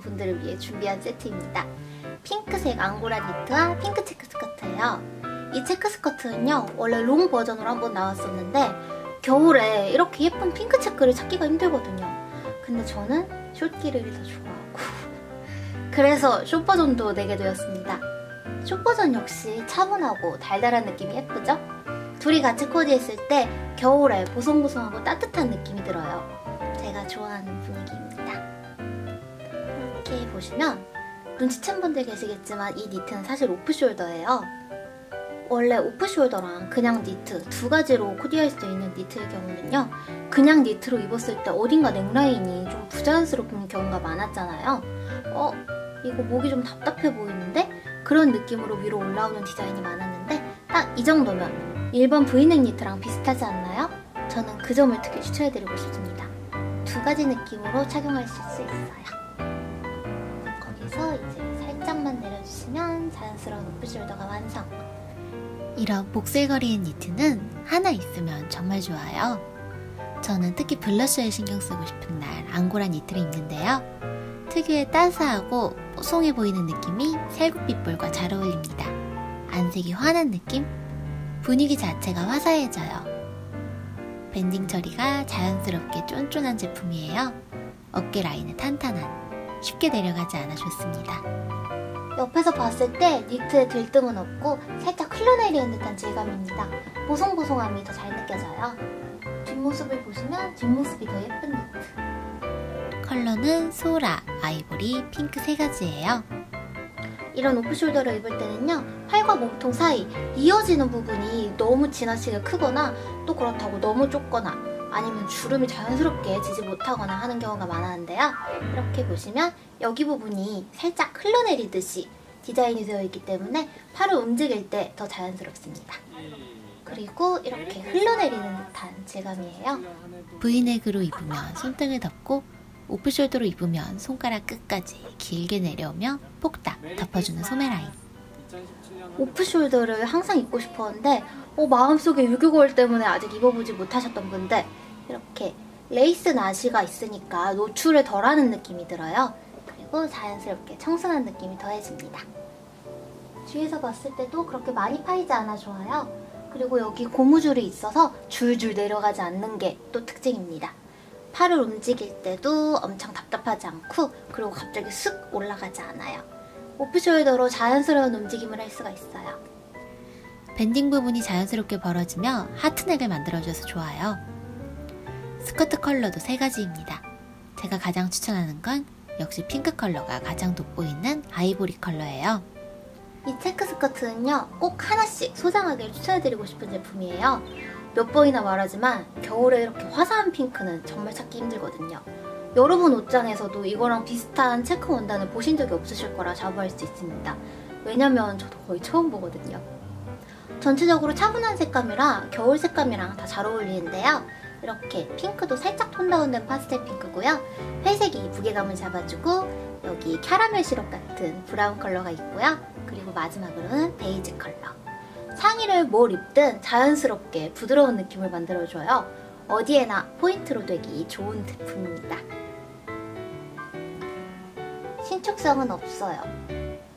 분들을 위해 준비한 세트입니다. 핑크색 앙고라 니트와 핑크 체크 스커트예요. 이 체크 스커트는요 원래 long 버전으로 한번 나왔었는데 겨울에 이렇게 예쁜 핑크 체크를 찾기가 힘들거든요. 근데 저는 short 길이를 더 좋아하고 그래서 숏 버전도 내게 되었습니다. 숏 버전 역시 차분하고 달달한 느낌이 예쁘죠? 둘이 같이 코디했을 때 겨울에 보송보송하고 따뜻한 느낌이 들어요. 제가 좋아하는 분위기입니다. 보시면 눈치챈 분들 계시겠지만 이 니트는 사실 오프숄더예요. 원래 오프숄더랑 그냥 니트 두 가지로 코디할 수 있는 니트의 경우는요. 그냥 니트로 입었을 때 어딘가 넥라인이 좀 부자연스럽은 경우가 많았잖아요. 어? 이거 목이 좀 답답해 보이는데? 그런 느낌으로 위로 올라오는 디자인이 많았는데 딱 이 정도면 일반 브이넥 니트랑 비슷하지 않나요? 저는 그 점을 특히 추천해드리고 싶습니다. 두 가지 느낌으로 착용하실 수 있어요. 자연스러운 오프숄더가 완성! 이런 복슬거리는 니트는 하나 있으면 정말 좋아요. 저는 특히 블러셔에 신경 쓰고 싶은 날 앙고라 니트를 입는데요. 특유의 따스하고 뽀송해 보이는 느낌이 살구빛볼과 잘 어울립니다. 안색이 환한 느낌? 분위기 자체가 화사해져요. 밴딩 처리가 자연스럽게 쫀쫀한 제품이에요. 어깨 라인은 탄탄한, 쉽게 내려가지 않아 좋습니다. 옆에서 봤을 때 니트에 들뜸은 없고 살짝 흘러내리는 듯한 질감입니다. 보송보송함이 더 잘 느껴져요. 뒷모습을 보시면 뒷모습이 더 예쁜 니트. 컬러는 소라, 아이보리, 핑크 세 가지예요. 이런 오프숄더를 입을 때는요 팔과 몸통 사이 이어지는 부분이 너무 지나치게 크거나 또 그렇다고 너무 좁거나 아니면 주름이 자연스럽게 지지 못하거나 하는 경우가 많았는데요. 이렇게 보시면 여기 부분이 살짝 흘러내리듯이 디자인이 되어 있기 때문에 팔을 움직일 때 더 자연스럽습니다. 그리고 이렇게 흘러내리는 듯한 질감이에요. 브이넥으로 입으면 손등을 덮고 오프숄더로 입으면 손가락 끝까지 길게 내려오며 폭 딱 덮어주는 소매 라인. 오프숄더를 항상 입고 싶었는데 어, 마음속에 유교girl 때문에 아직 입어보지 못하셨던 분들 이렇게 레이스 나시가 있으니까 노출을 덜하는 느낌이 들어요. 그리고 자연스럽게 청순한 느낌이 더해집니다. 뒤에서 봤을 때도 그렇게 많이 파이지 않아 좋아요. 그리고 여기 고무줄이 있어서 줄줄 내려가지 않는 게 또 특징입니다. 팔을 움직일 때도 엄청 답답하지 않고 그리고 갑자기 쓱 올라가지 않아요. 오프숄더로 자연스러운 움직임을 할 수가 있어요. 밴딩 부분이 자연스럽게 벌어지며 하트넥을 만들어줘서 좋아요. 스커트 컬러도 세 가지입니다. 제가 가장 추천하는 건 역시 핑크 컬러가 가장 돋보이는 아이보리 컬러예요. 이 체크 스커트는요 꼭 하나씩 소장하기를 추천해드리고 싶은 제품이에요. 몇 번이나 말하지만 겨울에 이렇게 화사한 핑크는 정말 찾기 힘들거든요. 여러분 옷장에서도 이거랑 비슷한 체크 원단을 보신 적이 없으실 거라 자부할 수 있습니다. 왜냐면 저도 거의 처음 보거든요. 전체적으로 차분한 색감이라 겨울 색감이랑 다 잘 어울리는데요. 이렇게 핑크도 살짝 tone down된 파스텔 핑크고요. 회색이 무게감을 잡아주고 여기 캐러멜 시럽 같은 브라운 컬러가 있고요. 그리고 마지막으로는 베이지 컬러. 상의를 뭘 입든 자연스럽게 부드러운 느낌을 만들어줘요. 어디에나 포인트로 되기 좋은 제품입니다. 신축성은 없어요.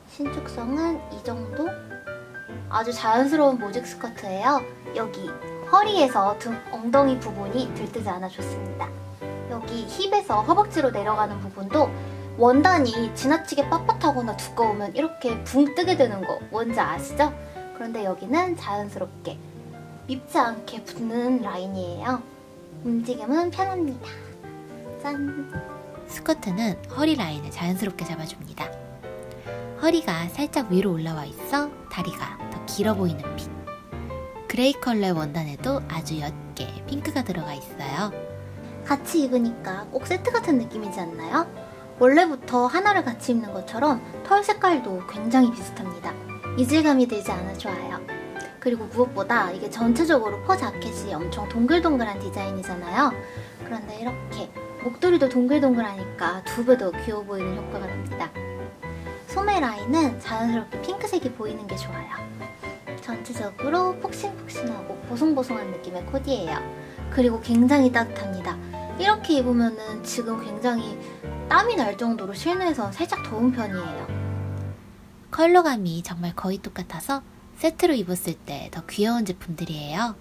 신축성은 이 정도? 아주 자연스러운 모직 스커트예요. 여기 허리에서 등 엉덩이 부분이 들뜨지 않아 좋습니다. 여기 힙에서 허벅지로 내려가는 부분도 원단이 지나치게 빳빳하거나 두꺼우면 이렇게 붕 뜨게 되는 거 뭔지 아시죠? 그런데 여기는 자연스럽게 밉지 않게 붙는 라인이에요. 움직임은 편합니다. 짠! 스커트는 허리 라인을 자연스럽게 잡아줍니다. 허리가 살짝 위로 올라와 있어 다리가 더 길어 보이는 fit. 그레이 컬러의 원단에도 아주 옅게 핑크가 들어가 있어요. 같이 입으니까 꼭 세트 같은 느낌이지 않나요? 원래부터 하나를 같이 입는 것처럼 털 색깔도 굉장히 비슷합니다. 이질감이 들지 않아 좋아요. 그리고 무엇보다 이게 전체적으로 퍼 자켓이 엄청 동글동글한 디자인이잖아요. 그런데 이렇게 목도리도 동글동글하니까 두 배 더 귀여워 보이는 효과가 납니다. 소매 라인은 자연스럽게 핑크색이 보이는 게 좋아요. 전체적으로 폭신폭신하고 보송보송한 느낌의 코디예요. 그리고 굉장히 따뜻합니다. 이렇게 입으면은 지금 굉장히 땀이 날 정도로 실내에서 살짝 더운 편이에요. 컬러감이 정말 거의 똑같아서 세트로 입었을 때 더 귀여운 제품들이에요.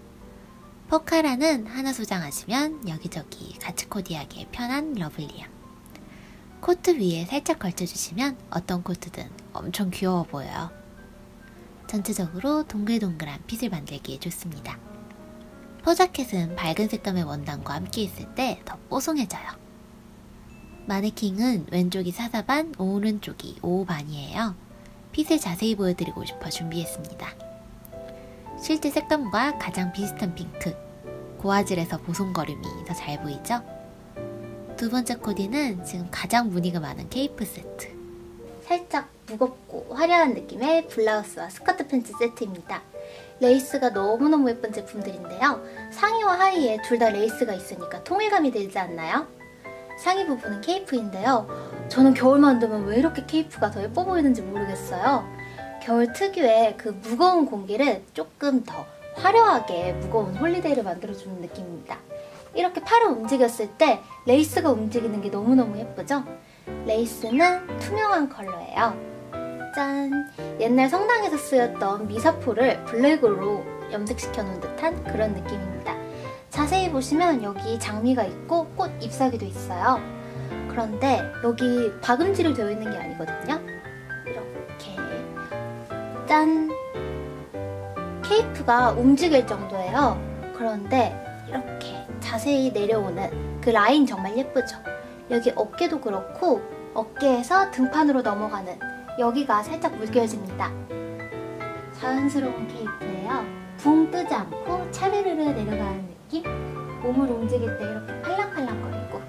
fur 카라는 하나 소장하시면 여기저기 같이 코디하기에 편한 lovely함. 코트 위에 살짝 걸쳐주시면 어떤 코트든 엄청 귀여워 보여요. 전체적으로 동글동글한 fit을 만들기에 좋습니다. fur 자켓은 밝은 색감의 원단과 함께 있을 때 더 뽀송해져요. 마네킹은 왼쪽이 사사반, 오른쪽이 오반이에요. fit을 자세히 보여드리고 싶어 준비했습니다. 실제 색감과 가장 비슷한 핑크, 고화질에서 보송거림이 더 잘 보이죠? 두 번째 코디는 지금 가장 무늬가 많은 케이프 세트. 살짝 무겁고 화려한 느낌의 블라우스와 스커트 팬츠 세트입니다. 레이스가 너무너무 예쁜 제품들인데요. 상의와 하의에 둘 다 레이스가 있으니까 통일감이 들지 않나요? 상의 부분은 케이프인데요. 저는 겨울만 되면 왜 이렇게 케이프가 더 예뻐 보이는지 모르겠어요. 겨울 특유의 그 무거운 공기를 조금 더 화려하게 무거운 holiday를 만들어주는 느낌입니다. 이렇게 팔을 움직였을 때 레이스가 움직이는 게 너무너무 예쁘죠? 레이스는 투명한 컬러예요. 짠! 옛날 성당에서 쓰였던 미사포를 블랙으로 염색시켜 놓은 듯한 그런 느낌입니다. 자세히 보시면 여기 장미가 있고 꽃 잎사귀도 있어요. 그런데 여기 박음질이 되어 있는 게 아니거든요. 이렇게 짠! 케이프가 움직일 정도예요. 그런데 이렇게 자세히 내려오는 그 라인 정말 예쁘죠? 여기 어깨도 그렇고 어깨에서 등판으로 넘어가는 여기가 살짝 물결집니다. 자연스러운 케이프예요. 붕 뜨지 않고 차르르르 내려가는 느낌? 몸을 움직일 때 이렇게 팔랑팔랑거리고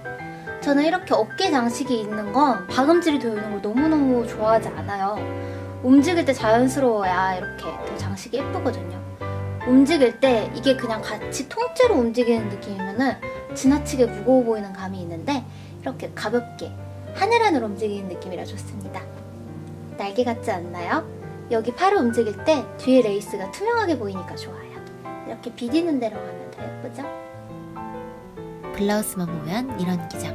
저는 이렇게 어깨 장식이 있는 건 박음질이 되어 있는 걸 너무너무 좋아하지 않아요. 움직일 때 자연스러워야 이렇게 더 장식이 예쁘거든요. 움직일 때 이게 그냥 같이 통째로 움직이는 느낌이면은 지나치게 무거워 보이는 감이 있는데 이렇게 가볍게 하늘하늘 움직이는 느낌이라 좋습니다. 날개 같지 않나요? 여기 팔을 움직일 때 뒤에 레이스가 투명하게 보이니까 좋아요. 이렇게 비치는 데로 가면 더 예쁘죠? 블라우스만 보면 이런 기장.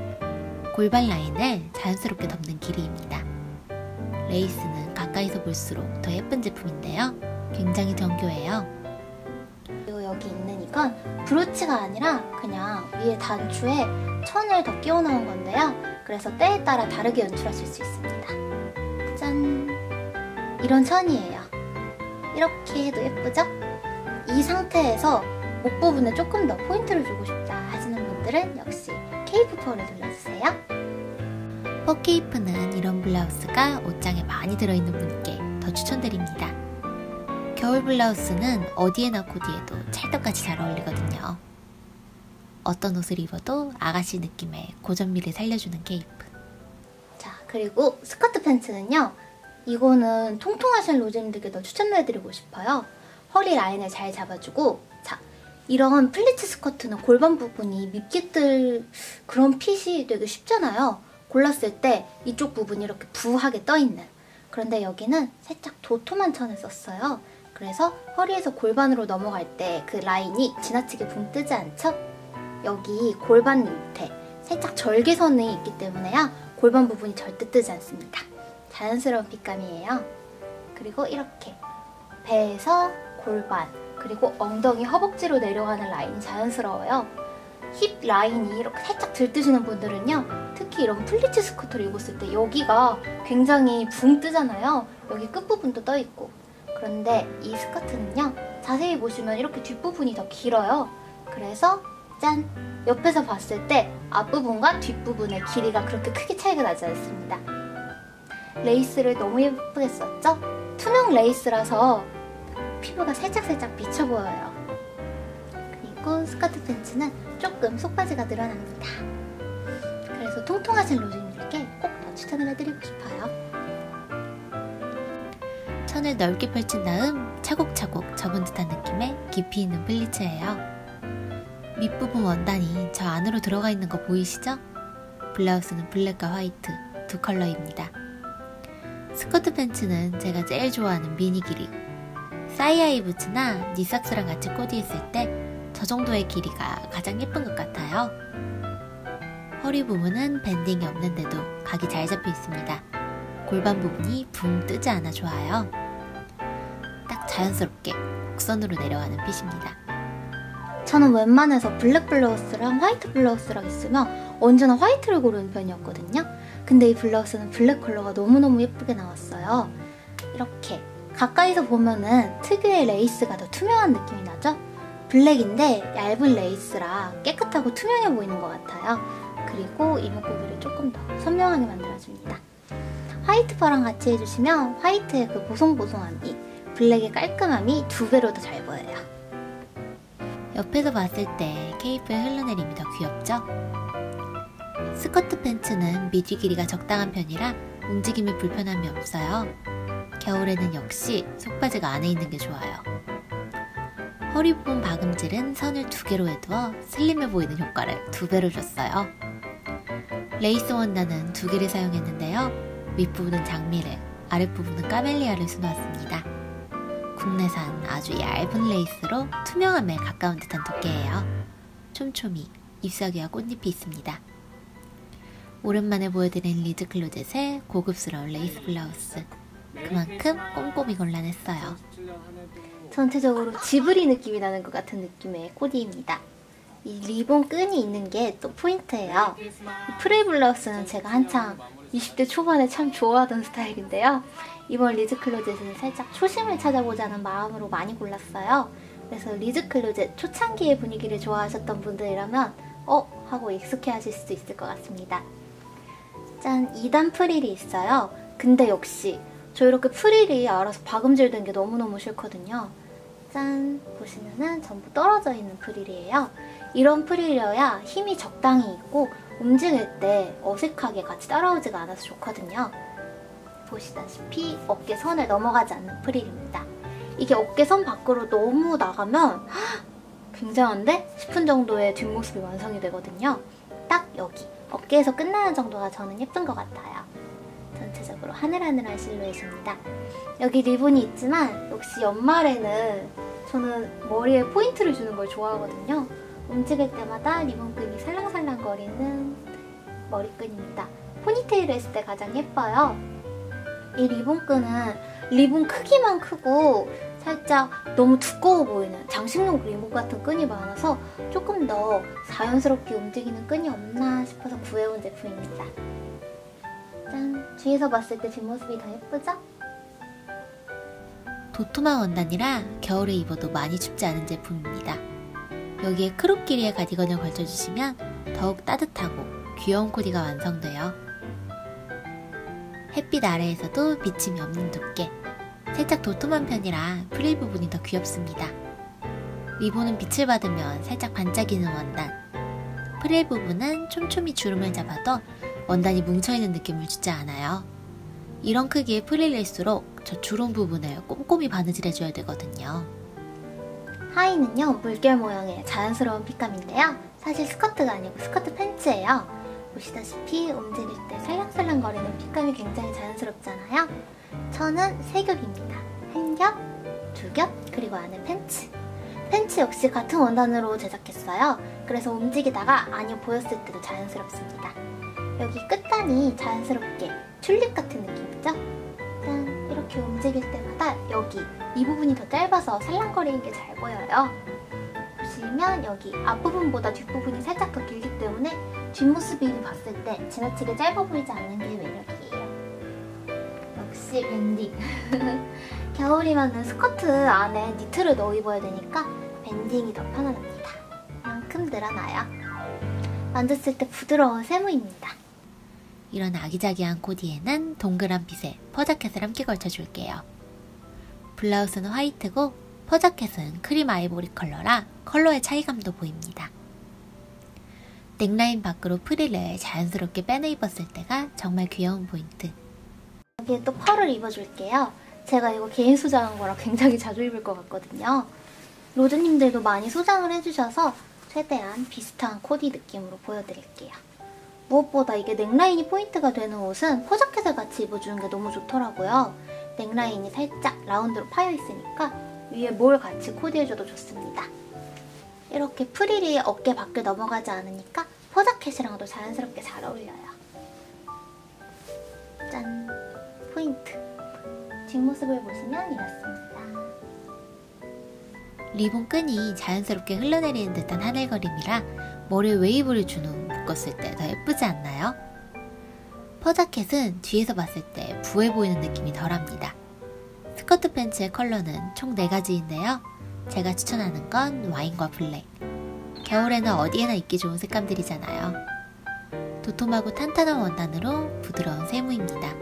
골반 라인을 자연스럽게 덮는 길이입니다. 레이스는 가까이서 볼수록 더 예쁜 제품인데요. 굉장히 정교해요. 그리고 여기 있는 이건 브로치가 아니라 그냥 위에 단추에 천을 더 끼워 넣은 건데요. 그래서 때에 따라 다르게 연출하실 수 있습니다. 짠! 이런 천이에요. 이렇게 해도 예쁘죠? 이 상태에서 목 부분에 조금 더 포인트를 주고 싶다 하시는 분들은 역시 케이프 펄을 눌러주세요. 퍼케이프는 이런 블라우스가 옷장에 많이 들어있는 분께 더 추천드립니다. 겨울 블라우스는 어디에나 코디해도 찰떡같이 잘 어울리거든요. 어떤 옷을 입어도 아가씨 느낌의 고전미를 살려주는 케이프. 자, 그리고 스커트 팬츠는요. 이거는 통통하신 로즈님들께도 추천해드리고 싶어요. 허리 라인을 잘 잡아주고 자, 이런 플리츠 스커트는 골반 부분이 밑깃들 그런 핏이 되게 쉽잖아요. 골랐을 때 이쪽 부분이 이렇게 부하게 떠있는 그런데 여기는 살짝 도톰한 천을 썼어요. 그래서 허리에서 골반으로 넘어갈 때 그 라인이 지나치게 붕 뜨지 않죠? 여기 골반 밑에 살짝 절개선이 있기 때문에요. 골반 부분이 절대 뜨지 않습니다. 자연스러운 핏감이에요. 그리고 이렇게 배에서 골반 그리고 엉덩이 허벅지로 내려가는 라인이 자연스러워요. 힙 라인이 이렇게 살짝 들뜨시는 분들은요. 특히 이런 플리츠 스커트를 입었을 때 여기가 굉장히 붕 뜨잖아요. 여기 끝부분도 떠있고 그런데 이 스커트는요. 자세히 보시면 이렇게 뒷부분이 더 길어요. 그래서 짠! 옆에서 봤을 때 앞부분과 뒷부분의 길이가 그렇게 크게 차이가 나지 않습니다. 레이스를 너무 예쁘게 썼죠? 투명 레이스라서 피부가 살짝살짝 비쳐 보여요. 그리고 스커트 팬츠는 조금 속바지가 늘어납니다. 통통하신 로즈님들께 꼭더 추천을 해드리고 싶어요. 천을 넓게 펼친 다음 차곡차곡 접은 듯한 느낌의 깊이 있는 플리츠예요. 밑부분 원단이 저 안으로 들어가 있는 거 보이시죠? 블라우스는 블랙과 화이트 두 컬러입니다. 스커트 팬츠는 제가 제일 좋아하는 미니 길이. thigh-high 부츠나 knee socks랑 같이 코디했을 때 저 정도의 길이가 가장 예쁜 것 같아요. 허리 부분은 밴딩이 없는데도 각이 잘 잡혀 있습니다. 골반 부분이 붕 뜨지 않아 좋아요. 딱 자연스럽게 곡선으로 내려가는 핏입니다. 저는 웬만해서 블랙 블라우스랑 화이트 블라우스랑 있으면 언제나 화이트를 고르는 편이었거든요. 근데 이 블라우스는 블랙 컬러가 너무너무 예쁘게 나왔어요. 이렇게 가까이서 보면은 특유의 레이스가 더 투명한 느낌이 나죠? 블랙인데 얇은 레이스라 깨끗하고 투명해 보이는 것 같아요. 그리고 이목 구비를 조금 더 선명하게 만들어줍니다. 화이트 퍼랑 같이 해주시면 화이트의 그 보송보송함이 블랙의 깔끔함이 두 배로 더 잘 보여요. 옆에서 봤을 때 케이프의 흘러내림이 더 귀엽죠? 스커트 팬츠는 미니 길이가 적당한 편이라 움직임에 불편함이 없어요. 겨울에는 역시 속바지가 안에 있는 게 좋아요. 허리 부분 박음질은 선을 두 개로 해두어 슬림해 보이는 효과를 두 배로 줬어요. 레이스 원단은 두 개를 사용했는데요. 윗부분은 장미를, 아랫부분은 까멜리아를 수놓았습니다. 국내산 아주 얇은 레이스로 투명함에 가까운 듯한 두께예요. 촘촘히 잎사귀와 꽃잎이 있습니다. 오랜만에 보여드린 리즈 클로젯의 고급스러운 레이스 블라우스. 그만큼 꼼꼼히 골라냈어요. 전체적으로 지브리 느낌이 나는 것 같은 느낌의 코디입니다. 이 리본 끈이 있는 게 또 포인트예요. 이 프릴 블라우스는 제가 한창 20대 초반에 참 좋아하던 스타일인데요. 이번 리즈 클로젯은 살짝 초심을 찾아보자는 마음으로 많이 골랐어요. 그래서 리즈 클로젯 초창기의 분위기를 좋아하셨던 분들이라면 어? 하고 익숙해 하실 수도 있을 것 같습니다. 짠! 2단 프릴이 있어요. 근데 역시 저 이렇게 프릴이 알아서 박음질 된 게 너무너무 싫거든요. 짠! 보시면은 전부 떨어져 있는 프릴이에요. 이런 프릴이어야 힘이 적당히 있고 움직일 때 어색하게 같이 따라오지가 않아서 좋거든요. 보시다시피 어깨 선을 넘어가지 않는 프릴입니다. 이게 어깨 선 밖으로 너무 나가면 굉장한데? 싶은 정도의 뒷모습이 완성이 되거든요. 딱 여기 어깨에서 끝나는 정도가 저는 예쁜 것 같아요. 전체적으로 하늘하늘한 실루엣입니다. 여기 리본이 있지만 역시 연말에는 저는 머리에 포인트를 주는 걸 좋아하거든요. 움직일 때마다 리본끈이 살랑살랑 거리는 머리끈입니다. 포니테일 했을 때 가장 예뻐요. 이 리본끈은 리본 크기만 크고 살짝 너무 두꺼워 보이는 장식용 리본 같은 끈이 많아서 조금 더 자연스럽게 움직이는 끈이 없나 싶어서 구해온 제품입니다. 짠! 뒤에서 봤을 때 뒷모습이 더 예쁘죠? 도톰한 원단이라 겨울에 입어도 많이 춥지 않은 제품입니다. 여기에 크롭 길이의 가디건을 걸쳐주시면 더욱 따뜻하고 귀여운 코디가 완성돼요. 햇빛 아래에서도 비침이 없는 두께, 살짝 도톰한 편이라 프릴 부분이 더 귀엽습니다. 리본은 빛을 받으면 살짝 반짝이는 원단, 프릴 부분은 촘촘히 주름을 잡아도 원단이 뭉쳐있는 느낌을 주지 않아요. 이런 크기의 프릴일수록 저 주름 부분을 꼼꼼히 바느질해줘야 되거든요. 하의는요 물결 모양의 자연스러운 핏감인데요. 사실 스커트가 아니고 스커트 팬츠예요. 보시다시피 움직일 때 살랑살랑거리는 핏감이 굉장히 자연스럽잖아요. 저는 세 겹입니다. 한 겹, 두 겹, 그리고 안에 팬츠. 팬츠 역시 같은 원단으로 제작했어요. 그래서 움직이다가 안이 보였을 때도 자연스럽습니다. 여기 끝단이 자연스럽게 튤립 같은 느낌이죠? 짠 이렇게 움직일 때마다 여기 이 부분이 더 짧아서 살랑거리는 게 잘 보여요. 보시면 여기 앞부분보다 뒷부분이 살짝 더 길기 때문에 뒷모습이 봤을 때 지나치게 짧아 보이지 않는 게 매력이에요. 역시 밴딩. 겨울이면 스커트 안에 니트를 넣어 입어야 되니까 밴딩이 더 편안합니다. 만큼 늘어나요. 만졌을 때 부드러운 세무입니다. 이런 아기자기한 코디에는 동그란 핏에 퍼자켓을 함께 걸쳐줄게요. 블라우스는 화이트고 퍼자켓은 크림 아이보리 컬러라 컬러의 차이감도 보입니다. 넥라인 밖으로 프릴을 자연스럽게 빼내 입었을 때가 정말 귀여운 포인트. 여기에 또 퍼를 입어줄게요. 제가 이거 개인 수정한 거라 굉장히 자주 입을 것 같거든요. 로즈님들도 많이 수정을 해주셔서 최대한 비슷한 코디 느낌으로 보여드릴게요. 무엇보다 이게 넥라인이 포인트가 되는 옷은 퍼자켓을 같이 입어주는 게 너무 좋더라고요. 넥라인이 살짝 라운드로 파여 있으니까 위에 뭘 같이 코디해줘도 좋습니다. 이렇게 프릴이 어깨 밖을 넘어가지 않으니까 퍼자켓이랑도 자연스럽게 잘 어울려요. 짠! 포인트! 뒷모습을 보시면 이렇습니다. 리본 끈이 자연스럽게 흘러내리는 듯한 하늘거림이라 머리에 웨이브를 준 후 묶었을 때 더 예쁘지 않나요? 퍼자켓은 뒤에서 봤을 때 부해 보이는 느낌이 덜합니다. 스커트 팬츠의 컬러는 총 4가지인데요. 제가 추천하는 건 와인과 블랙. 겨울에는 어디에나 입기 좋은 색감들이잖아요. 도톰하고 탄탄한 원단으로 부드러운 세무입니다.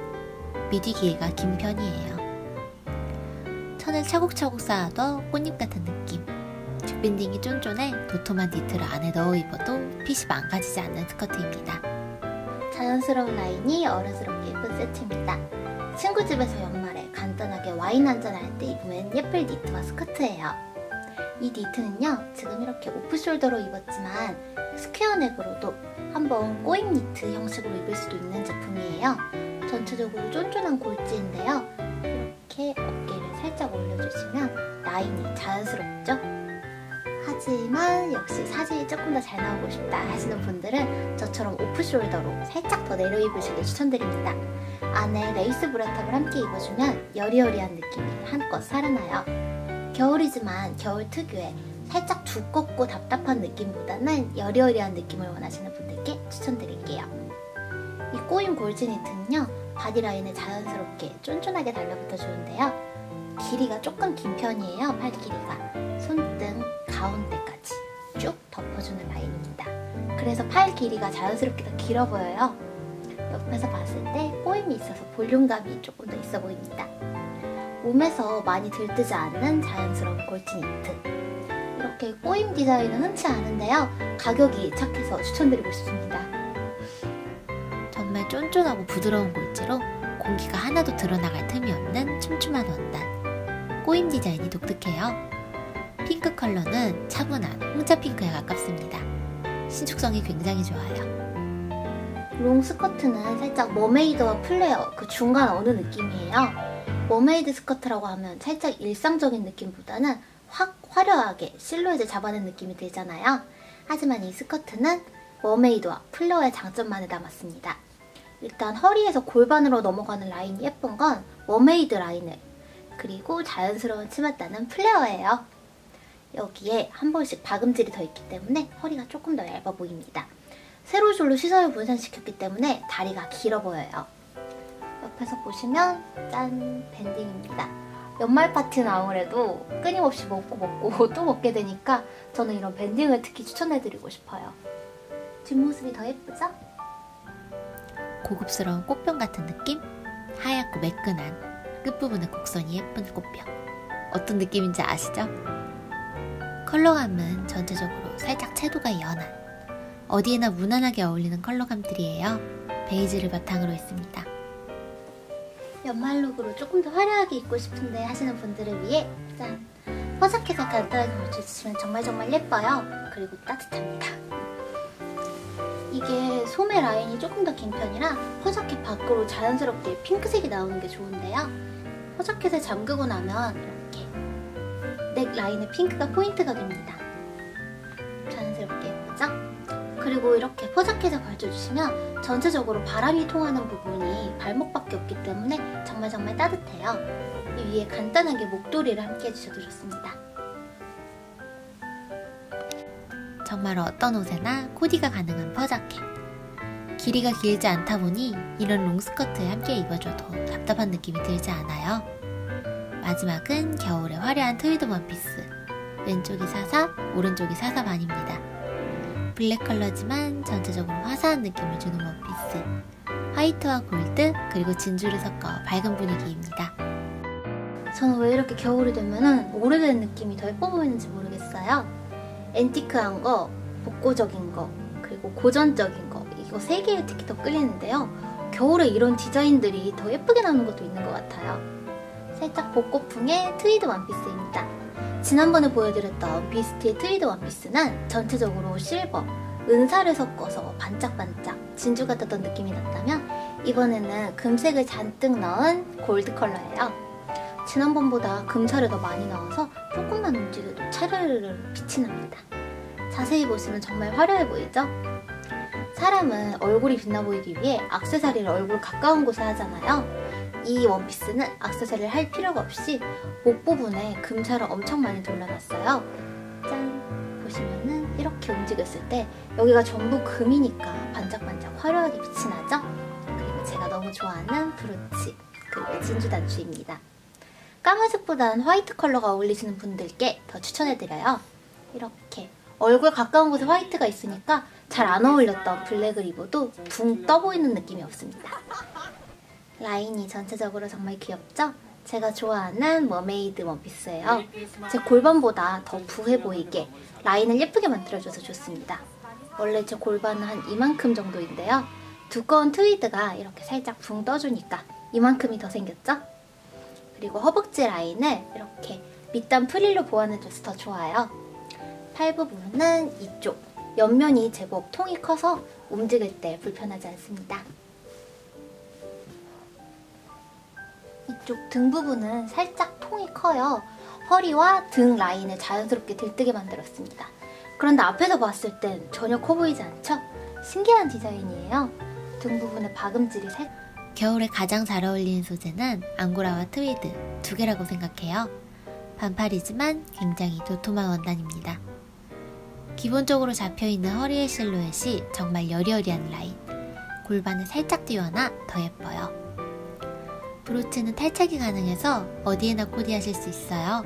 미디 길이가 긴 편이에요. 천을 차곡차곡 쌓아도 꽃잎 같은 느낌. 뒷밴딩이 쫀쫀해 도톰한 니트를 안에 넣어 입어도 핏이 망가지지 않는 스커트입니다. 자연스러운 라인이 어른스럽게 예쁜 세트입니다. 친구 집에서 연말에 간단하게 와인 한잔 할 때 입으면 예쁠 니트와 스커트예요. 이 니트는요, 지금 이렇게 오프숄더로 입었지만 스퀘어 넥으로도 한번 꼬임 니트 형식으로 입을 수도 있는 제품이에요. 전체적으로 쫀쫀한 골지인데요. 이렇게 어깨를 살짝 올려주시면 라인이 자연스럽죠? 하지만 역시 사진이 조금 더 잘 나오고 싶다 하시는 분들은 저처럼 오프숄더로 살짝 더 내려 입으시길 추천드립니다. 안에 레이스 브라탑을 함께 입어주면 여리여리한 느낌이 한껏 살아나요. 겨울이지만 겨울 특유의 살짝 두껍고 답답한 느낌보다는 여리여리한 느낌을 원하시는 분들께 추천드릴게요. 이 꼬인 골지 니트는요, 바디라인에 자연스럽게 쫀쫀하게 달라붙어 주는데요. 길이가 조금 긴 편이에요, 팔 길이가. 손등 가운데까지 쭉 덮어주는 라인입니다. 그래서 팔 길이가 자연스럽게 더 길어 보여요. 옆에서 봤을 때 꼬임이 있어서 볼륨감이 조금 더 있어 보입니다. 몸에서 많이 들뜨지 않는 자연스러운 골치 니트. 이렇게 꼬임 디자인은 흔치 않은데요. 가격이 착해서 추천드리고 싶습니다. 정말 쫀쫀하고 부드러운 골지로 공기가 하나도 드러나갈 틈이 없는 촘촘한 원단. 꼬임 디자인이 독특해요. 핑크 컬러는 차분한 홍차 핑크에 가깝습니다. 신축성이 굉장히 좋아요. 롱 스커트는 살짝 머메이드와 플레어 그 중간 어느 느낌이에요. 머메이드 스커트라고 하면 살짝 일상적인 느낌보다는 확 화려하게 실루엣을 잡아낸 느낌이 들잖아요. 하지만 이 스커트는 머메이드와 플레어의 장점만을 담았습니다. 일단 허리에서 골반으로 넘어가는 라인이 예쁜 건 머메이드 라인을 그리고 자연스러운 치맛단은 플레어예요. 여기에 한 번씩 박음질이 더 있기 때문에 허리가 조금 더 얇아 보입니다. 세로줄로 시선을 분산시켰기 때문에 다리가 길어 보여요. 옆에서 보시면 짠! 밴딩입니다. 연말 파티는 아무래도 끊임없이 먹고 먹고 또 먹게 되니까 저는 이런 밴딩을 특히 추천해드리고 싶어요. 뒷모습이 더 예쁘죠? 고급스러운 꽃병 같은 느낌? 하얗고 매끈한 끝부분의 곡선이 예쁜 꽃병. 어떤 느낌인지 아시죠? 컬러감은 전체적으로 살짝 채도가 연한 어디에나 무난하게 어울리는 컬러감들이에요. 베이지를 바탕으로 했습니다. 연말 룩으로 조금 더 화려하게 입고 싶은데 하시는 분들을 위해 짠! 퍼자켓을 간단하게 걸쳐주시면 정말 정말 예뻐요. 그리고 따뜻합니다. 이게 소매 라인이 조금 더 긴 편이라 퍼자켓 밖으로 자연스럽게 핑크색이 나오는 게 좋은데요. 퍼자켓을 잠그고 나면 이렇게 넥 라인에 핑크가 포인트가 됩니다. 자연스럽게 예쁘죠? 그리고 이렇게 퍼자켓을 걸쳐주시면 전체적으로 바람이 통하는 부분이 발목밖에 없기 때문에 정말 정말 따뜻해요. 이 위에 간단하게 목도리를 함께 해주셔도 좋습니다. 정말 어떤 옷에나 코디가 가능한 퍼자켓. 길이가 길지 않다 보니 이런 롱스커트에 함께 입어줘도 답답한 느낌이 들지 않아요. 마지막은 겨울의 화려한 트위드 원피스. 왼쪽이 사사, 오른쪽이 사사 반입니다. 블랙 컬러지만 전체적으로 화사한 느낌을 주는 원피스. 화이트와 골드, 그리고 진주를 섞어 밝은 분위기입니다. 저는 왜 이렇게 겨울이 되면 오래된 느낌이 더 예뻐 보이는지 모르겠어요. 앤티크한 거, 복고적인 거, 그리고 고전적인 거 이거 세 개에 특히 더 끌리는데요. 겨울에 이런 디자인들이 더 예쁘게 나오는 것도 있는 것 같아요. 살짝 복고풍의 트위드 원피스입니다. 지난번에 보여드렸던 비스트의 트위드 원피스는 전체적으로 실버, 은사를 섞어서 반짝반짝 진주 같았던 느낌이 났다면 이번에는 금색을 잔뜩 넣은 골드 컬러예요. 지난번보다 금살이 더 많이 나와서 조금만 움직여도 차르르르 빛이 납니다. 자세히 보시면 정말 화려해 보이죠? 사람은 얼굴이 빛나 보이기 위해 악세사리를 얼굴 가까운 곳에 하잖아요. 이 원피스는 악세사리를 할 필요가 없이 목 부분에 금살을 엄청 많이 돌려놨어요. 짠! 보시면은 이렇게 움직였을 때 여기가 전부 금이니까 반짝반짝 화려하게 빛이 나죠? 그리고 제가 너무 좋아하는 브로치 그리고 진주 단추입니다. 까만색보다는 화이트 컬러가 어울리시는 분들께 더 추천해드려요. 이렇게 얼굴 가까운 곳에 화이트가 있으니까 잘 안 어울렸던 블랙을 입어도 붕 떠 보이는 느낌이 없습니다. 라인이 전체적으로 정말 귀엽죠? 제가 좋아하는 머메이드 원피스예요. 제 골반보다 더 부해 보이게 라인을 예쁘게 만들어줘서 좋습니다. 원래 제 골반은 한 이만큼 정도인데요. 두꺼운 트위드가 이렇게 살짝 붕 떠주니까 이만큼이 더 생겼죠? 그리고 허벅지 라인을 이렇게 밑단 프릴로 보완해줘서 더 좋아요. 팔 부분은 이쪽 옆면이 제법 통이 커서 움직일 때 불편하지 않습니다. 이쪽 등 부분은 살짝 통이 커요. 허리와 등 라인을 자연스럽게 들뜨게 만들었습니다. 그런데 앞에서 봤을 땐 전혀 커 보이지 않죠? 신기한 디자인이에요. 등 부분의 박음질이 살 겨울에 가장 잘 어울리는 소재는 앙고라와 트위드 두 개라고 생각해요. 반팔이지만 굉장히 도톰한 원단입니다. 기본적으로 잡혀있는 허리의 실루엣이 정말 여리여리한 라인. 골반을 살짝 띄워놔 더 예뻐요. 브로치는 탈착이 가능해서 어디에나 코디하실 수 있어요.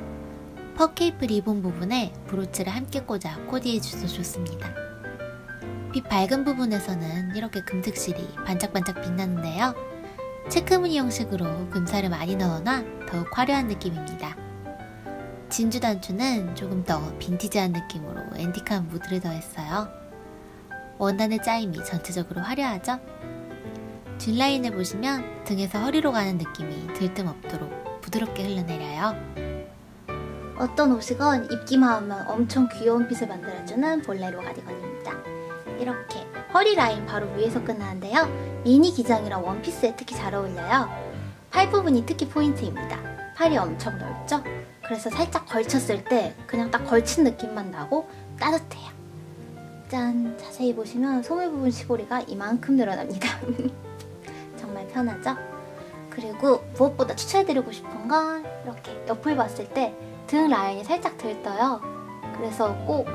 퍼케이프 리본 부분에 브로치를 함께 꽂아 코디해줘서 좋습니다. 빛 밝은 부분에서는 이렇게 금색실이 반짝반짝 빛나는데요. 체크무늬 형식으로 금실을 많이 넣어놔 더욱 화려한 느낌입니다. 진주 단추는 조금 더 빈티지한 느낌으로 앤티크한 무드를 더했어요. 원단의 짜임이 전체적으로 화려하죠? 뒷라인을 보시면 등에서 허리로 가는 느낌이 들뜸 없도록 부드럽게 흘러내려요. 어떤 옷이건 입기만 하면 엄청 귀여운 핏을 만들어주는 볼레로 가디건입니다. 이렇게 허리 라인 바로 위에서 끝나는데요. 미니 기장이랑 원피스에 특히 잘 어울려요. 팔 부분이 특히 포인트입니다. 팔이 엄청 넓죠? 그래서 살짝 걸쳤을 때 그냥 딱 걸친 느낌만 나고 따뜻해요. 짠! 자세히 보시면 소매 부분 시보리가 이만큼 늘어납니다. 편하죠? 그리고 무엇보다 추천해드리고 싶은 건 이렇게 옆을 봤을 때 등 라인이 살짝 들떠요. 그래서 꼭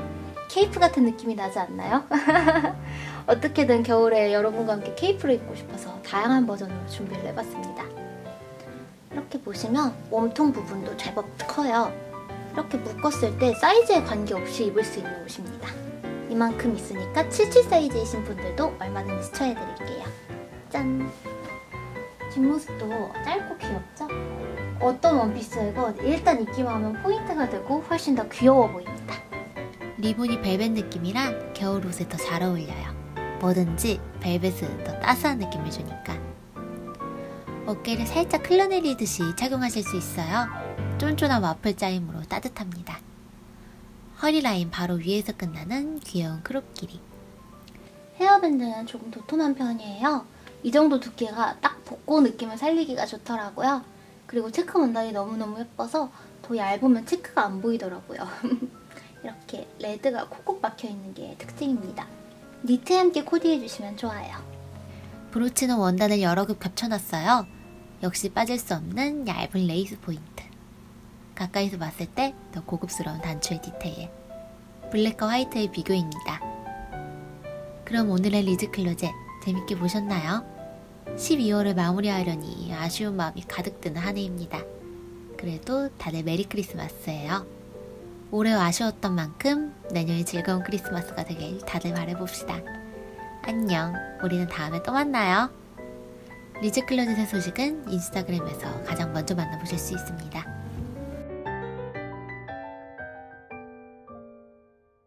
케이프 같은 느낌이 나지 않나요? 어떻게든 겨울에 여러분과 함께 케이프를 입고 싶어서 다양한 버전으로 준비를 해봤습니다. 이렇게 보시면 몸통 부분도 제법 커요. 이렇게 묶었을 때 사이즈에 관계없이 입을 수 있는 옷입니다. 이만큼 있으니까 77 사이즈이신 분들도 얼마든지 추천해드릴게요. 짠! 뒷모습도 짧고 귀엽죠? 어떤 원피스이건 일단 입기만 하면 포인트가 되고 훨씬 더 귀여워 보입니다. 리본이 벨벳 느낌이라 겨울 옷에 더 잘 어울려요. 뭐든지 벨벳은 더 따스한 느낌을 주니까. 어깨를 살짝 흘러내리듯이 착용하실 수 있어요. 쫀쫀한 와플 짜임으로 따뜻합니다. 허리 라인 바로 위에서 끝나는 귀여운 crop 길이. 헤어밴드는 조금 도톰한 편이에요. 이 정도 두께가 딱 복고 느낌을 살리기가 좋더라고요. 그리고 체크 원단이 너무너무 예뻐서 더 얇으면 체크가 안 보이더라고요. 이렇게 red가 콕콕 박혀있는 게 특징입니다. 니트에 함께 코디해주시면 좋아요. 브로치는 원단을 여러 겹 겹쳐놨어요. 역시 빠질 수 없는 얇은 레이스 포인트. 가까이서 봤을 때 더 고급스러운 단추의 디테일. black과 white의 비교입니다. 그럼 오늘의 리즈 클로젯 재밌게 보셨나요? 12월을 마무리하려니 아쉬운 마음이 가득 드는 한 해입니다. 그래도 다들 Merry Christmas예요. 올해 아쉬웠던 만큼 내년이 즐거운 크리스마스가 되길 다들 말해봅시다. 안녕. 우리는 다음에 또 만나요. 리즈 클로젯의 소식은 인스타그램에서 가장 먼저 만나보실 수 있습니다.